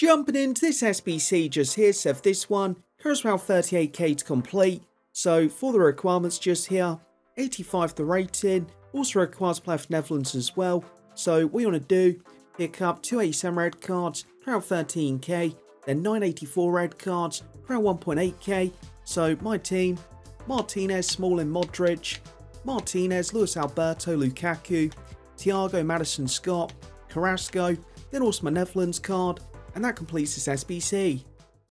Jumping into this SBC just here, so for this one, costs around 38k to complete. So for the requirements just here, 85 the rating, also requires player for Netherlands as well. So what you want to do, pick up 287 red cards, around 13k, then 984 red cards, around 1.8k. So my team, Martinez, Smalling, Modric, Martinez, Luis Alberto, Lukaku, Thiago, Maddison, Scott, Carrasco, then also my Netherlands card, and that completes this SBC.